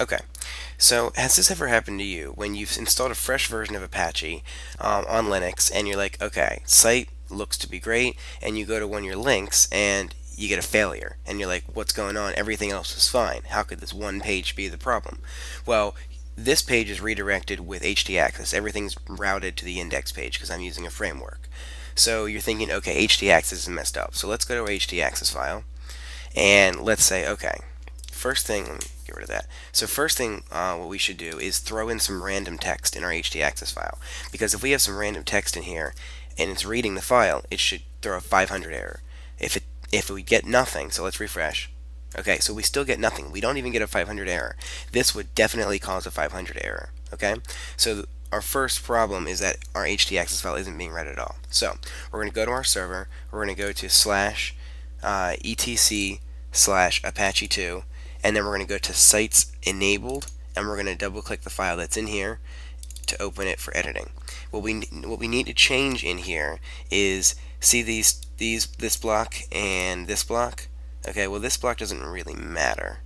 Okay, so has this ever happened to you when you've installed a fresh version of Apache um, on Linux and you're like, okay, site looks to be great, and you go to one of your links and you get a failure, and you're like, what's going on? Everything else is fine. How could this one page be the problem? Well, this page is redirected with htaccess. Everything's routed to the index page because I'm using a framework. So you're thinking, okay, htaccess is messed up. So let's go to our htaccess file, and let's say, okay, first thing, get rid of that. So first thing uh, what we should do is throw in some random text in our htaccess file. Because if we have some random text in here, and it's reading the file, it should throw a 500 error. If it if we get nothing, so let's refresh. Okay, so we still get nothing. We don't even get a 500 error. This would definitely cause a 500 error. Okay, so our first problem is that our htaccess file isn't being read at all. So we're going to go to our server. We're going to go to slash uh, etc slash apache 2 and then we're going to go to sites enabled and we're going to double click the file that's in here to open it for editing. What we what we need to change in here is see these these this block and this block. Okay, well this block doesn't really matter.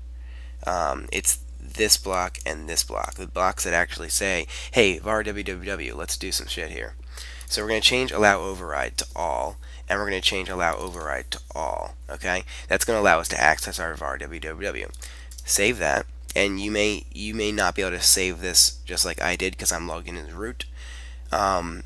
Um, it's this block and this block, the blocks that actually say, hey, var www, let's do some shit here. So we're going to change allow override to all, and we're going to change allow override to all. Okay, that's going to allow us to access our var www. Save that, and you may you may not be able to save this just like I did because I'm logged in as root. Um,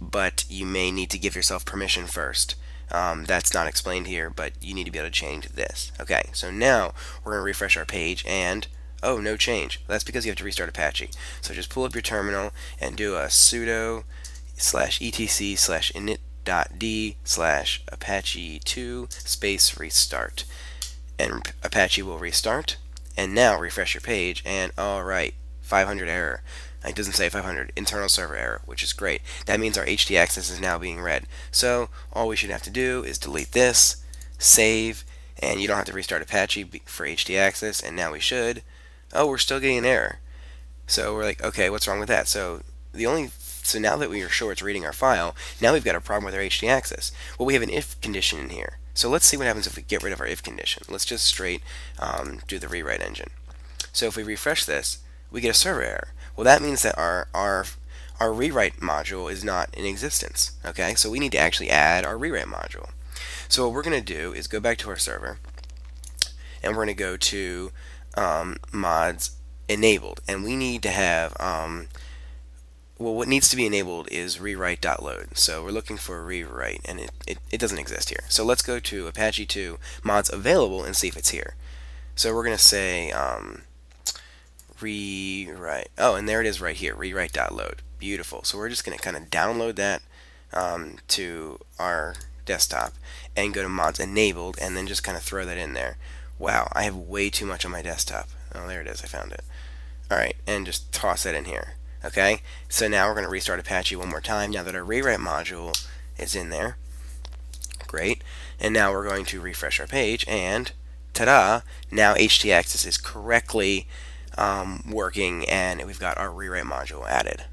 but you may need to give yourself permission first. Um, that's not explained here, but you need to be able to change this. Okay, so now we're going to refresh our page, and oh, no change. That's because you have to restart Apache. So just pull up your terminal and do a sudo slash etc slash init dot d slash apache2 space restart. And Apache will restart. And now refresh your page, and alright, 500 error. It doesn't say 500, internal server error, which is great. That means our htaccess is now being read. So all we should have to do is delete this, save, and you don't have to restart Apache for htaccess, and now we should. Oh, we're still getting an error. So we're like, okay, what's wrong with that? So the only so now that we are sure it's reading our file, now we've got a problem with our htaccess. Well, we have an if condition in here. So let's see what happens if we get rid of our if condition. Let's just straight um, do the rewrite engine. So if we refresh this, we get a server error. Well, that means that our, our, our rewrite module is not in existence. Okay, so we need to actually add our rewrite module. So what we're going to do is go back to our server, and we're going to go to um, mods enabled, and we need to have um, well, what needs to be enabled is rewrite.load. So we're looking for a rewrite, and it, it, it, doesn't exist here. So let's go to Apache 2 mods available and see if it's here. So we're going to say um, rewrite. Oh, and there it is right here, rewrite.load. Beautiful. So we're just going to kind of download that um, to our desktop and go to mods enabled and then just kind of throw that in there. Wow, I have way too much on my desktop. Oh, there it is. I found it. Alright, and just toss that in here. Okay, so now we're going to restart Apache one more time now that our rewrite module is in there. Great. And now we're going to refresh our page and ta-da, now htaccess is correctly um, working and we've got our rewrite module added.